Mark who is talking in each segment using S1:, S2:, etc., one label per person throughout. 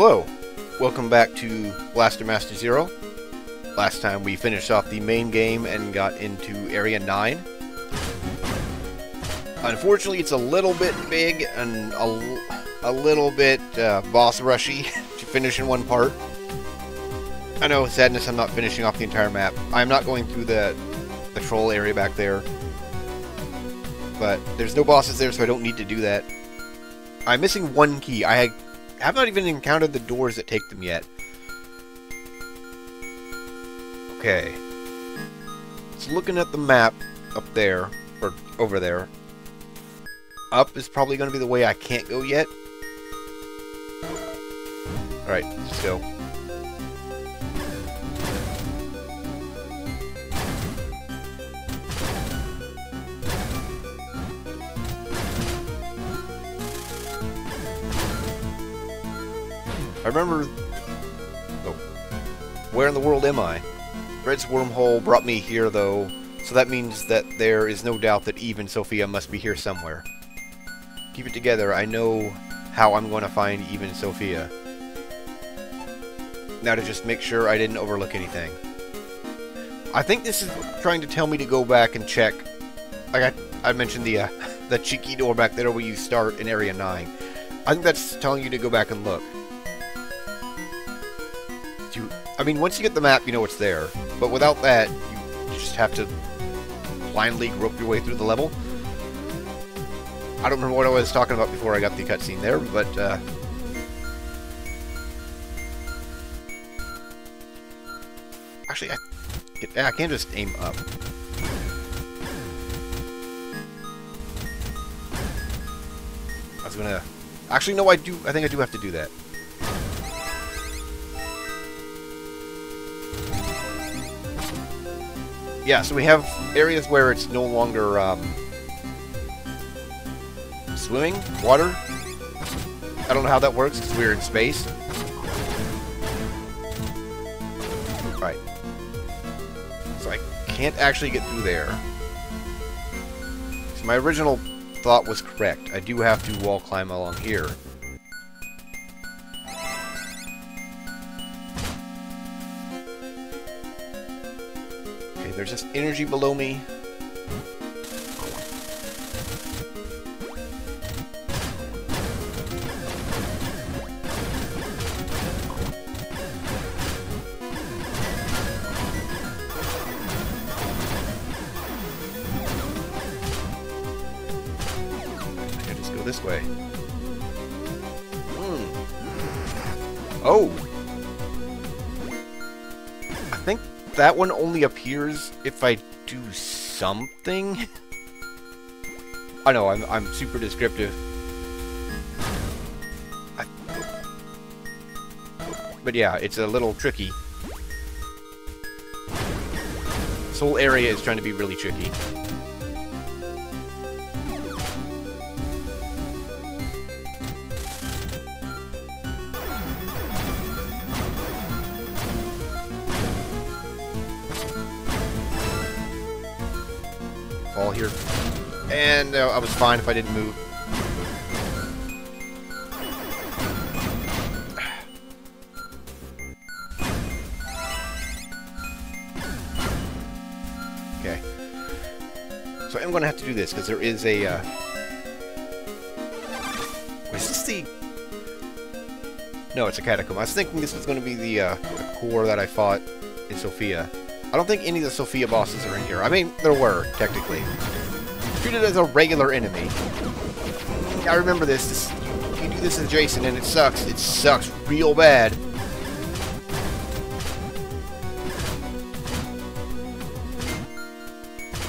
S1: Hello, welcome back to Blaster Master Zero. Last time we finished off the main game and got into Area 9. Unfortunately, it's a little bit big and a, a little bit uh, boss rushy to finish in one part. I know, sadness I'm not finishing off the entire map. I'm not going through the, the troll area back there. But there's no bosses there, so I don't need to do that. I'm missing one key. I have not even encountered the doors that take them yet. Okay. So looking at the map up there, or over there, up is probably going to be the way I can't go yet. Alright, let's go. I remember... Oh. Where in the world am I? Fred's wormhole brought me here, though, so that means that there is no doubt that Eve and Sophia must be here somewhere. Keep it together, I know how I'm going to find Eve and Sophia. Now to just make sure I didn't overlook anything. I think this is trying to tell me to go back and check. Like I, I mentioned the uh, the cheeky door back there where you start in Area 9. I think that's telling you to go back and look. I mean, once you get the map, you know it's there. But without that, you just have to blindly grope your way through the level. I don't remember what I was talking about before I got the cutscene there, but uh, actually, I, I can just aim up. I was gonna. Actually, no, I do. I think I do have to do that. Yeah, so we have areas where it's no longer um, swimming, water. I don't know how that works because we're in space. Right. So I can't actually get through there. So my original thought was correct. I do have to wall climb along here. There's just energy below me. That one only appears if I do something. I know, I'm, I'm super descriptive. I, but yeah, it's a little tricky. This whole area is trying to be really tricky. Here. And uh, I was fine if I didn't move. Okay. So I'm going to have to do this because there is a... Uh... Is this the... No, it's a catacomb. I was thinking this was going to be the, uh, the core that I fought in Sophia. I don't think any of the Sophia bosses are in here. I mean, there were, technically. Treated as a regular enemy. I remember this. this you do this as Jason and it sucks. It sucks real bad.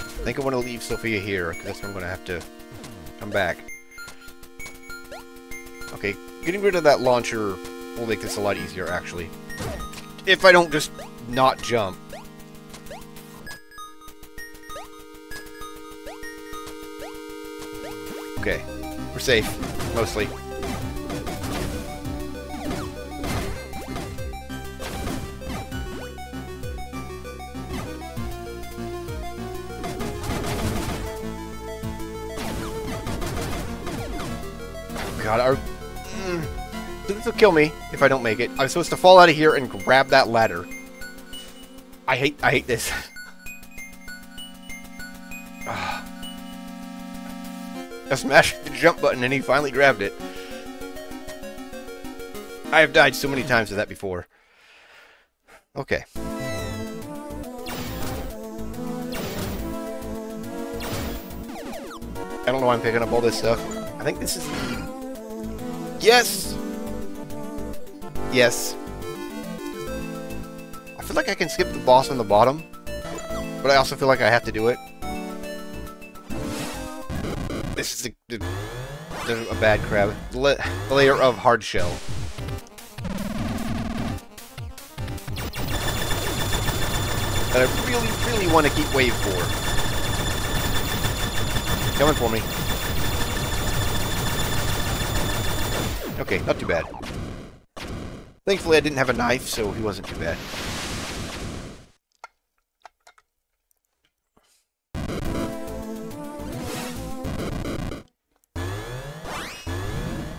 S1: I think I want to leave Sophia here, because I'm going to have to come back. Okay, getting rid of that launcher will make this a lot easier, actually. If I don't just not jump. Okay. We're safe. Mostly. God, our... Mm, This will kill me if I don't make it. I'm supposed to fall out of here and grab that ladder. I hate I hate this. smashed the jump button and he finally grabbed it. I have died so many times with that before. Okay. I don't know why I'm picking up all this stuff. I think this is. Yes! Yes. I feel like I can skip the boss on the bottom, but I also feel like I have to do it. This is the a bad crab. The layer of hard shell. That I really, really want to keep wave for. Coming for me. Okay, not too bad. Thankfully I didn't have a knife, so he wasn't too bad.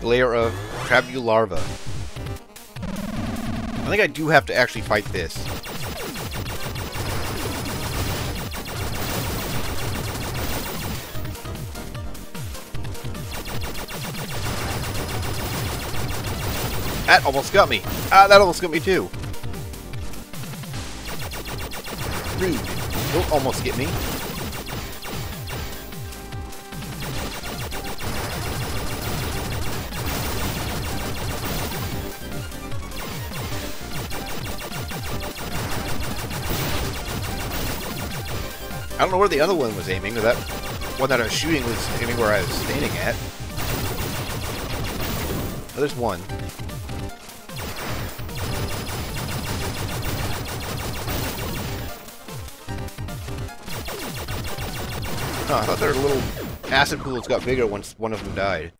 S1: Layer of Crabularva. I think I do have to actually fight this. That almost got me. Ah, that almost got me too. Rude. Don't almost get me. I don't know where the other one was aiming, that one that I was shooting was aiming where I was standing at. Oh, there's one. Huh, I thought their little acid pools got bigger once one of them died.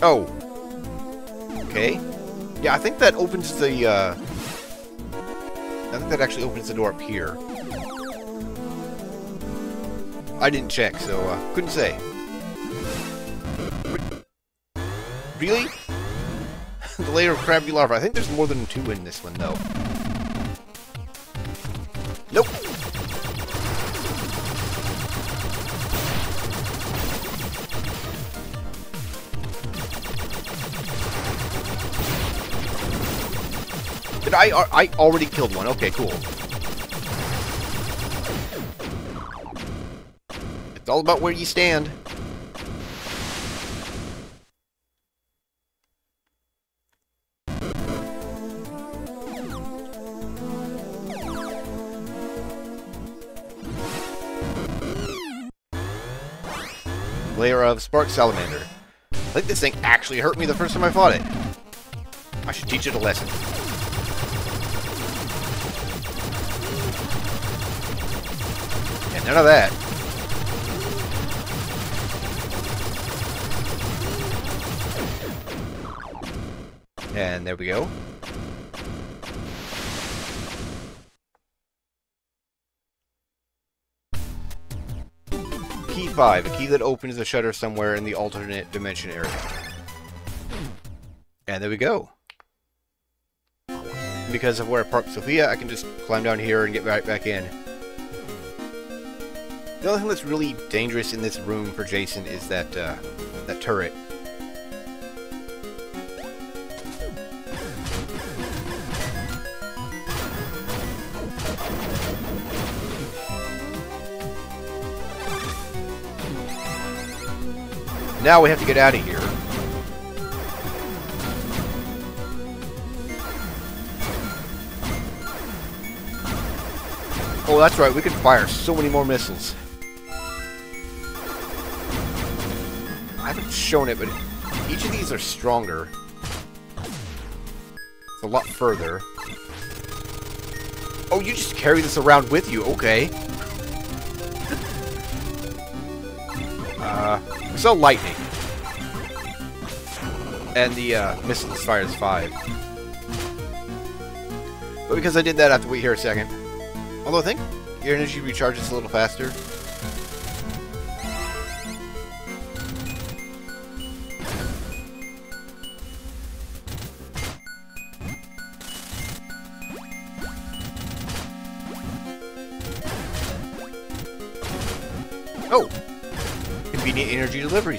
S1: Oh. Okay. Yeah, I think that opens the, uh... I think that actually opens the door up here. I didn't check, so, uh, couldn't say. Really? the layer of Crabularva. I think there's more than two in this one, though. Did I... I already killed one. Okay, cool. It's all about where you stand. layer of Spark Salamander. I think this thing actually hurt me the first time I fought it. I should teach it a lesson. None of that. And there we go. Key 5, a key that opens the shutter somewhere in the alternate dimension area. And there we go. Because of where I parked Sophia, I can just climb down here and get right back in. The only thing that's really dangerous in this room for Jason is that, uh, that turret. Now we have to get out of here. Oh, that's right. We can fire so many more missiles. Shown it, but each of these are stronger. It's a lot further. Oh, you just carry this around with you. Okay. Uh, so lightning. And the uh, missile fires five. But because I did that, I have to wait here a second. Although I think your energy recharges a little faster.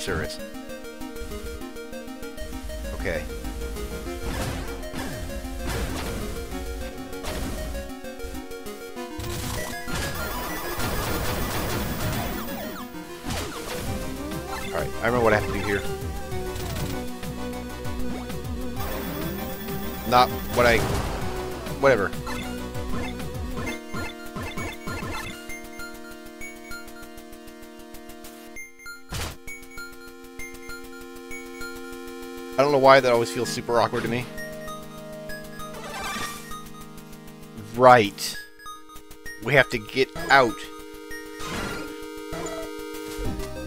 S1: Service. Okay. Alright, I remember what I have to do here. Not what I... Whatever. Don't know why that always feels super awkward to me. Right. We have to get out.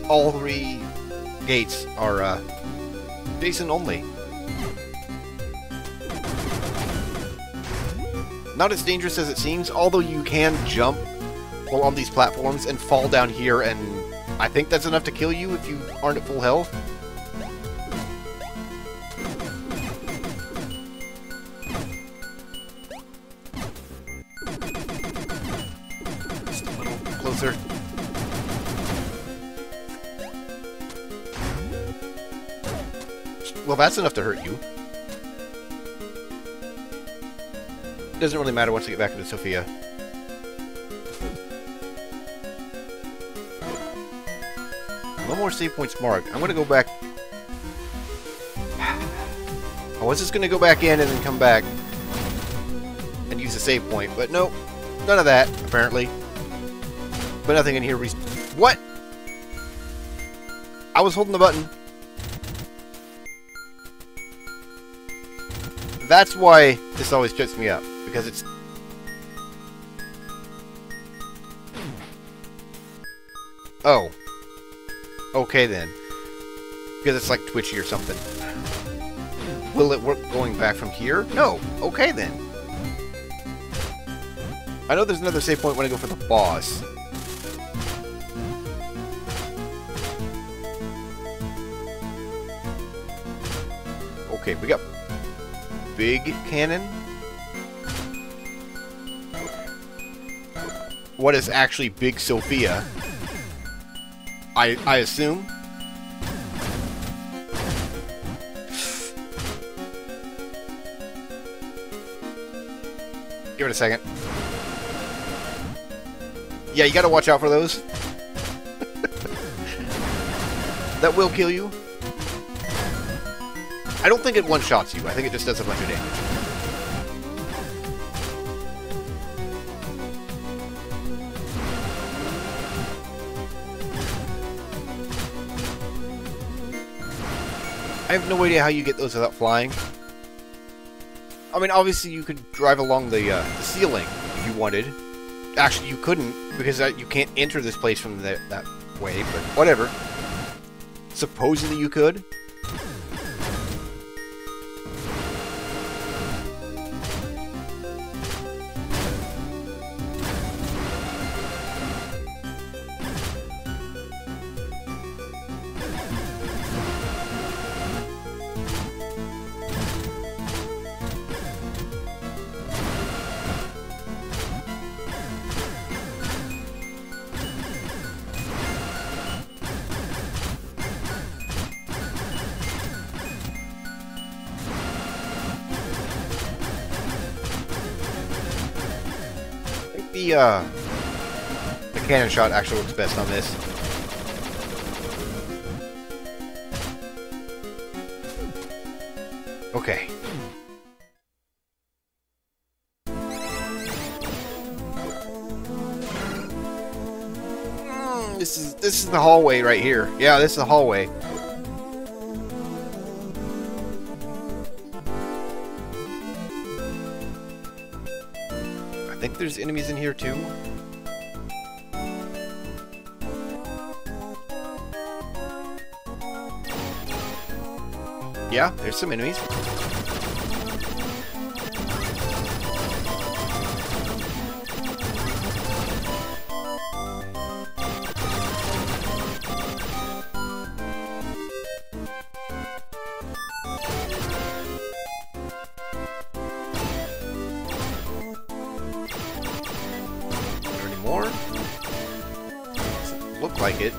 S1: All three gates are, uh, Jason only. Not as dangerous as it seems, although you can jump on these platforms and fall down here, and I think that's enough to kill you if you aren't at full health. Closer. Well, that's enough to hurt you. Doesn't really matter once you get back into Sophia. No more save points marked. I'm gonna go back. I was just gonna go back in and then come back and use a save point, but nope. None of that, apparently. But nothing in here. What? I was holding the button. That's why this always trips me up. Because it's... Oh. Okay then. Because it's like twitchy or something. Will it work going back from here? No. Okay then. I know there's another save point when I go for the boss. Okay, we got big cannon. What is actually Big Sophia? I I assume. Give it a second. Yeah, you gotta watch out for those. that will kill you. I don't think it one-shots you. I think it just does a bunch of damage. I have no idea how you get those without flying. I mean, obviously you could drive along the, uh, the ceiling if you wanted. Actually, you couldn't, because uh, you can't enter this place from the, that way, but whatever. Supposedly you could. Shot actually works best on this. Okay. Mm, This is this is the hallway right here. Yeah, this is the hallway. I think there's enemies in here too. Yeah, there's some enemies. Any more? Look like it.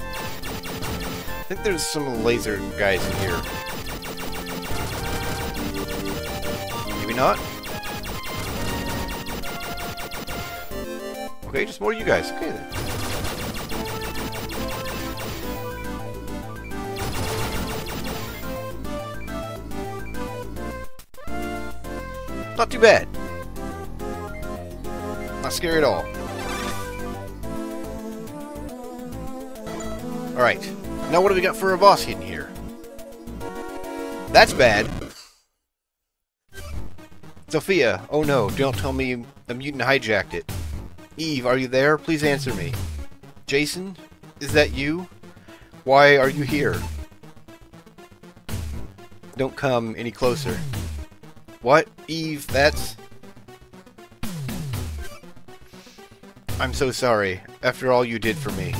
S1: I think there's some laser guys in here. Not? Okay, just more you guys. Okay then. Not too bad. Not scary at all. Alright. Now what do we got for a boss hidden here? That's bad. Sophia, oh no, don't tell me a mutant hijacked it. Eve, are you there? Please answer me. Jason, is that you? Why are you here? Don't come any closer. What? Eve, that's... I'm so sorry, after all you did for me.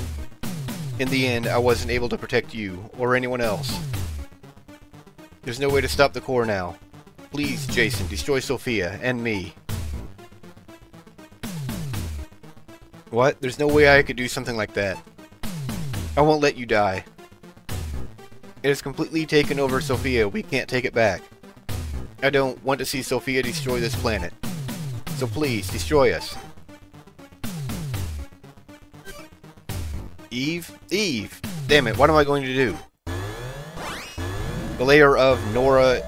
S1: In the end, I wasn't able to protect you, or anyone else. There's no way to stop the core now. Please, Jason, destroy Sophia, and me. What? There's no way I could do something like that. I won't let you die. It has completely taken over Sophia. We can't take it back. I don't want to see Sophia destroy this planet. So please, destroy us. Eve? Eve! Damn it, what am I going to do? The layer of Nora...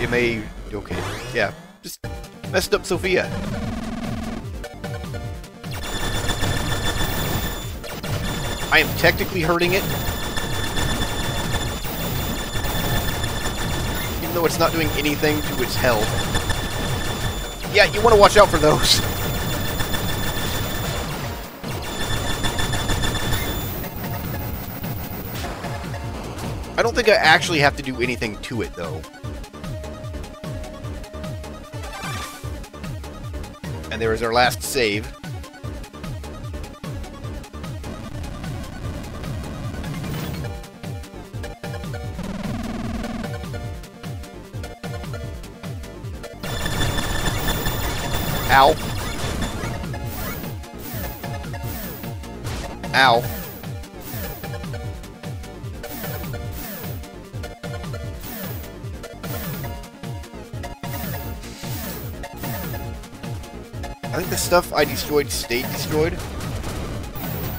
S1: It may... Okay, yeah. Just messed up Sophia. I am technically hurting it. Even though it's not doing anything to its health. Yeah, you want to watch out for those. I don't think I actually have to do anything to it, though. There is our last save. Ow. Ow. I think the stuff I destroyed stayed destroyed.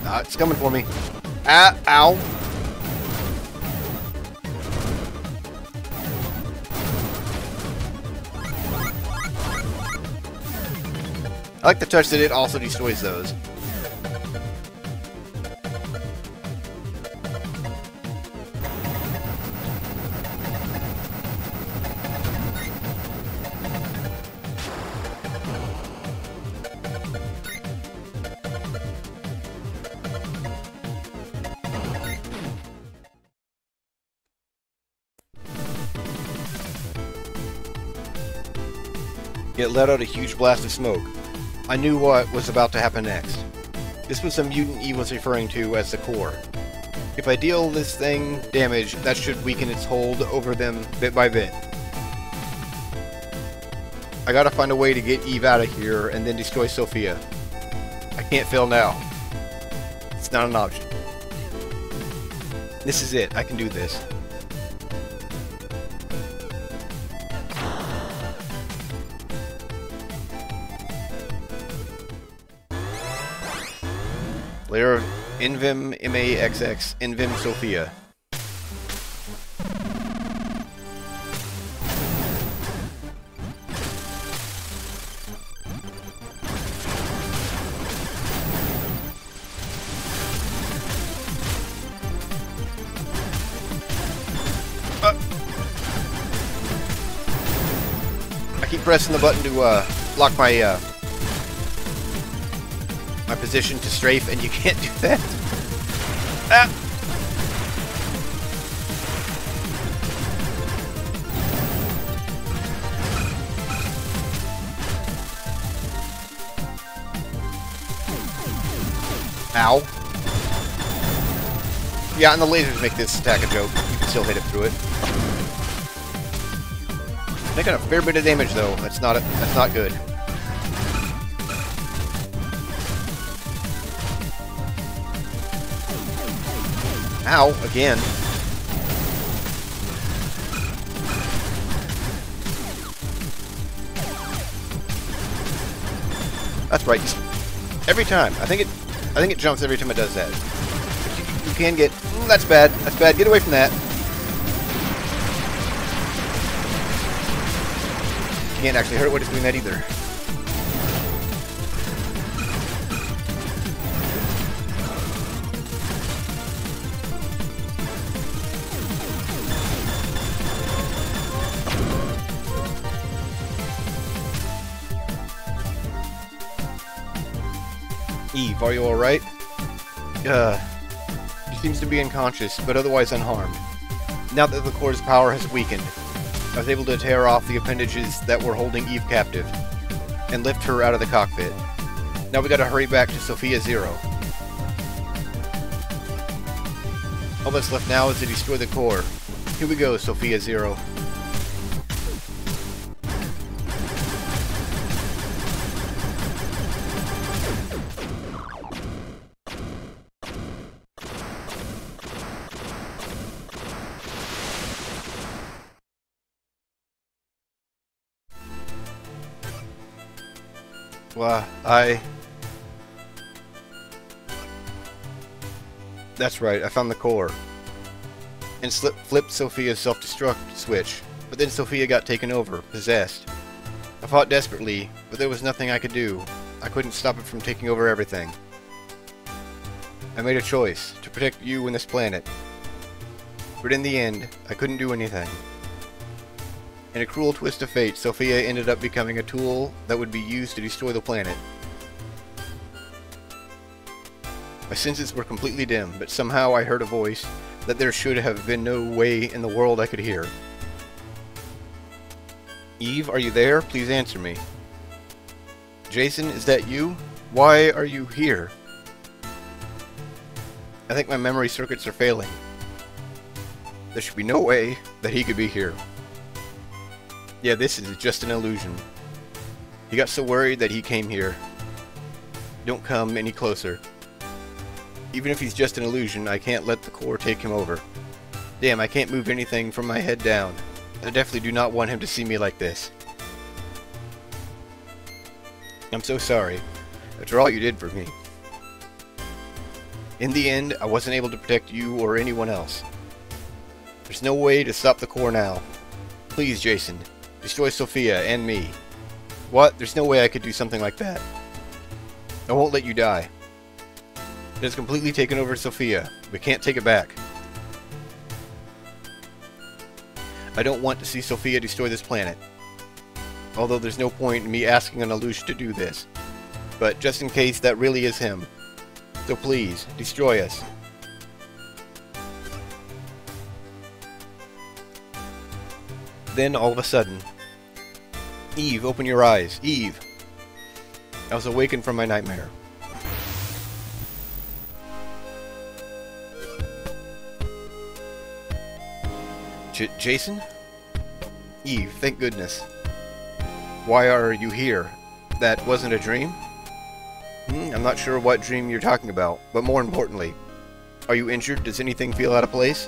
S1: Ah, it's coming for me. Ah, ow. I like the touch that it also destroys those. It let out a huge blast of smoke. I knew what was about to happen next. This was the mutant Eve was referring to as the core. If I deal this thing damage, that should weaken its hold over them bit by bit. I gotta find a way to get Eve out of here and then destroy Sophia. I can't fail now. It's not an option. This is it. I can do this. Layer of Invim MAXX Invim Sophia. Uh. I keep pressing the button to uh, lock my uh, my position to strafe, and you can't do that. Ah. Ow. Yeah, and the lasers make this attack a joke. You can still hit it through it. Making a fair bit of damage though. That's not a, that's not good. Ow, again. That's right. Every time. I think it. I think it jumps every time it does that. You, you can get. Mm, that's bad. That's bad. Get away from that. Can't actually hurt what it's doing that either. Are you alright? Uh, she seems to be unconscious, but otherwise unharmed. Now that the core's power has weakened, I was able to tear off the appendages that were holding Eve captive, and lift her out of the cockpit. Now we gotta hurry back to Sophia Zero. All that's left now is to destroy the core. Here we go, Sophia Zero. Well, I... That's right, I found the core. And slip, flipped Sophia's self-destruct switch, but then Sophia got taken over, possessed. I fought desperately, but there was nothing I could do. I couldn't stop it from taking over everything. I made a choice, to protect you and this planet. But in the end, I couldn't do anything. In a cruel twist of fate, Sophia ended up becoming a tool that would be used to destroy the planet. My senses were completely dim, but somehow I heard a voice that there should have been no way in the world I could hear. Eve, are you there? Please answer me. Jason, is that you? Why are you here? I think my memory circuits are failing. There should be no way that he could be here. Yeah, this is just an illusion. He got so worried that he came here. Don't come any closer. Even if he's just an illusion, I can't let the core take him over. Damn, I can't move anything from my head down. I definitely do not want him to see me like this. I'm so sorry, after all you did for me. In the end, I wasn't able to protect you or anyone else. There's no way to stop the core now. Please, Jason, Destroy Sophia and me. What? There's no way I could do something like that. I won't let you die. It has completely taken over Sophia. We can't take it back. I don't want to see Sophia destroy this planet. Although there's no point in me asking an Alush to do this. But just in case that really is him. So please, destroy us. Then, all of a sudden, Eve, open your eyes. Eve. I was awakened from my nightmare. J Jason? Eve, thank goodness. Why are you here? That wasn't a dream? Hmm, I'm not sure what dream you're talking about, but more importantly, are you injured? Does anything feel out of place?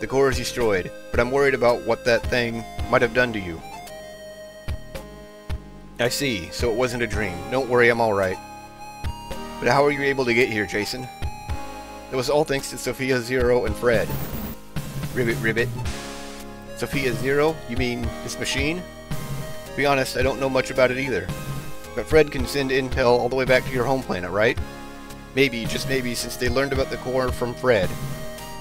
S1: The core is destroyed, but I'm worried about what that thing might have done to you. I see, so it wasn't a dream. Don't worry, I'm alright. But how are you able to get here, Jason? It was all thanks to Sophia Zero and Fred. Ribbit Ribbit. Sophia Zero? You mean this machine? To be honest, I don't know much about it either. But Fred can send intel all the way back to your home planet, right? Maybe, just maybe, since they learned about the core from Fred.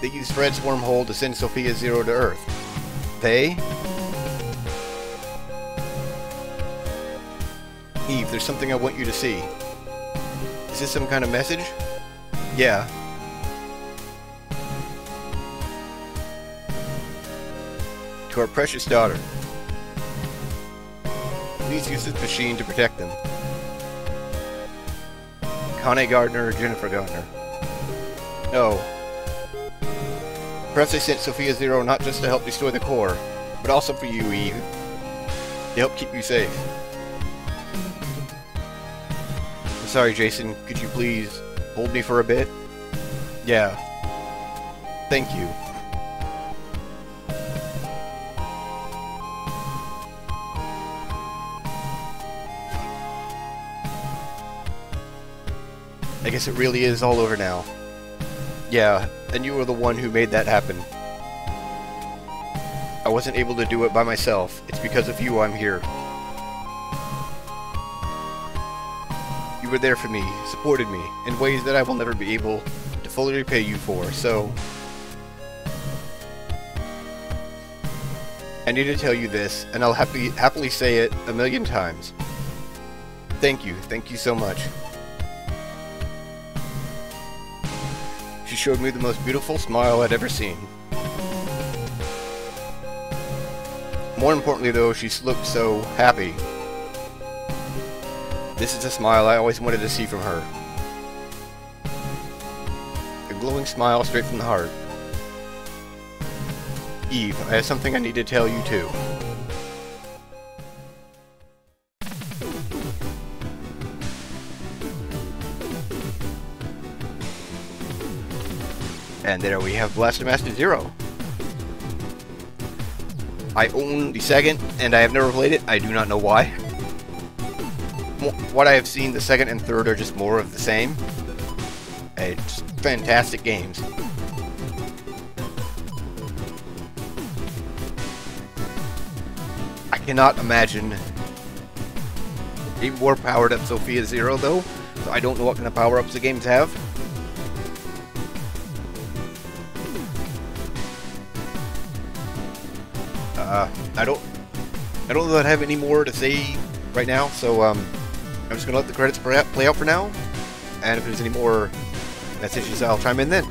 S1: They used Fred's wormhole to send Sophia Zero to Earth. They? Eve, there's something I want you to see. Is this some kind of message? Yeah. To our precious daughter. Please use this machine to protect them. Connie Gardner or Jennifer Gardner? No. Perhaps I sent Sophia Zero not just to help destroy the core, but also for you, Eve. To help keep you safe. Sorry, Jason. Could you please hold me for a bit? Yeah. Thank you. I guess it really is all over now. Yeah, and you were the one who made that happen. I wasn't able to do it by myself. It's because of you I'm here. You were there for me, supported me, in ways that I will never be able to fully repay you for, so... I need to tell you this, and I'll happy, happily say it a million times. Thank you, thank you so much. She showed me the most beautiful smile I'd ever seen. More importantly though, she looked so happy. This is a smile I always wanted to see from her. A glowing smile straight from the heart. Eve, I have something I need to tell you too. And there we have Blaster Master Zero. I own the second, and I have never played it. I do not know why. What I have seen, the second and third are just more of the same. It's fantastic games. I cannot imagine a more powered up Sophia Zero though, so I don't know what kind of power-ups the games have. Uh, I don't, I don't know that I have any more to say right now, so um, I'm just gonna let the credits play out for now, and if there's any more messages, I'll chime in then.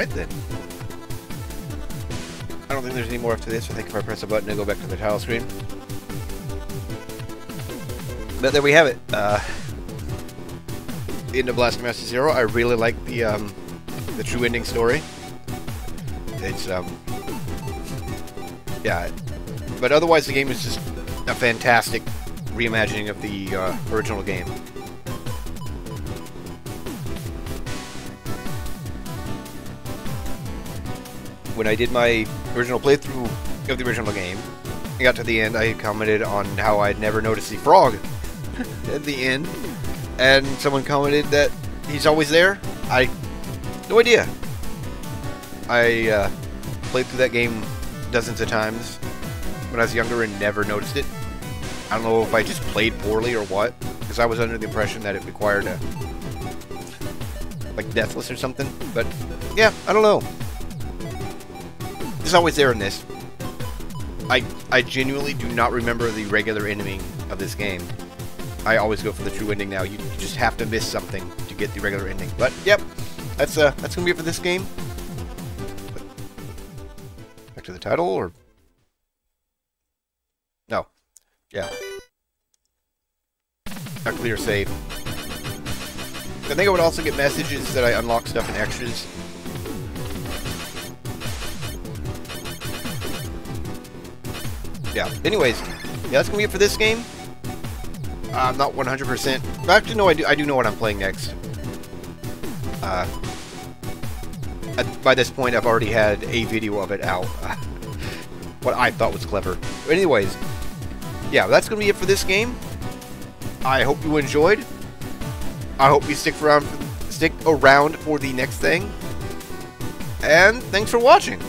S1: Alright then. I don't think there's any more after this. I think if I press a button, I go back to the title screen. But there we have it. Uh, into Blaster Master Zero. I really like the um, the true ending story. It's um, yeah, but otherwise the game is just a fantastic reimagining of the uh, original game. When I did my original playthrough of the original game, I got to the end, I commented on how I'd never noticed the frog at the end, and someone commented that he's always there. I no idea. I uh, played through that game dozens of times when I was younger and never noticed it. I don't know if I just played poorly or what, because I was under the impression that it required a like deathless or something. But yeah, I don't know. It's always there in this. I I genuinely do not remember the regular ending of this game. I always go for the true ending now. You, you just have to miss something to get the regular ending. But yep, that's uh that's gonna be it for this game. Back to the title or no? Yeah. Not clear save. I think I would also get messages that I unlock stuff and extras. Yeah. Anyways, yeah, that's gonna be it for this game. I'm not 100%. Actually, no, I do. I do know what I'm playing next. Uh, by this point, I've already had a video of it out. what I thought was clever. But anyways, yeah, that's gonna be it for this game. I hope you enjoyed. I hope you stick around, stick around for the next thing. And thanks for watching.